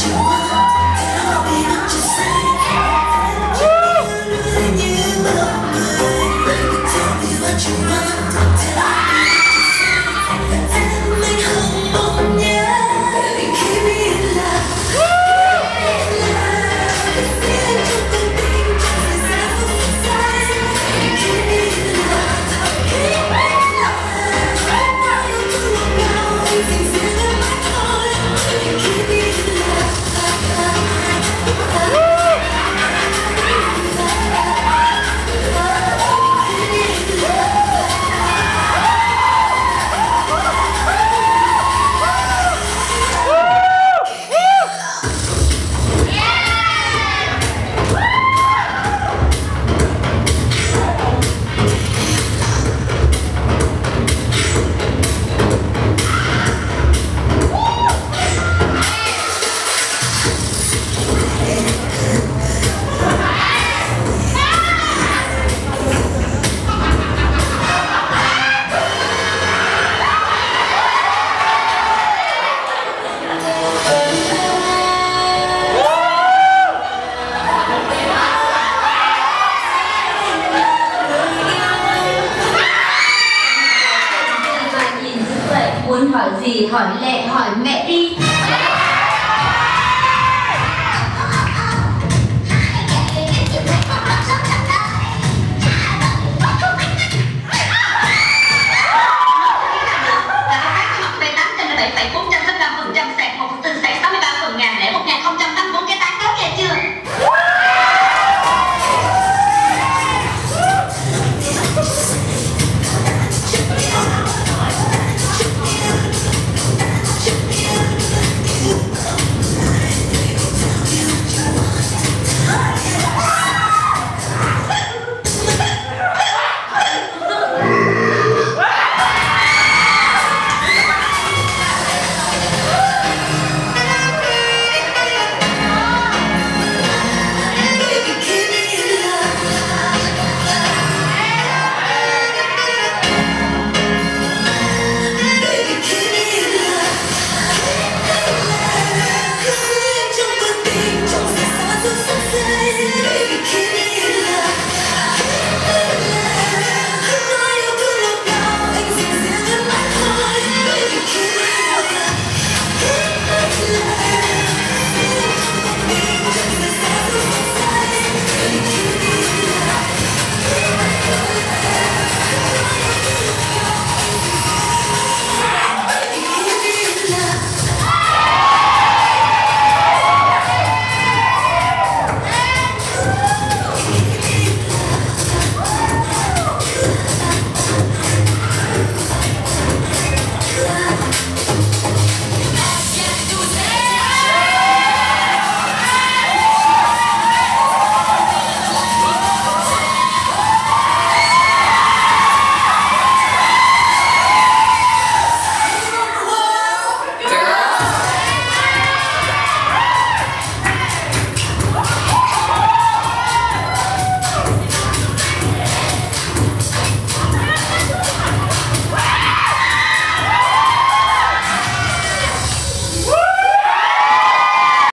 you want hỏi gì hỏi lẹ hỏi mẹ đi.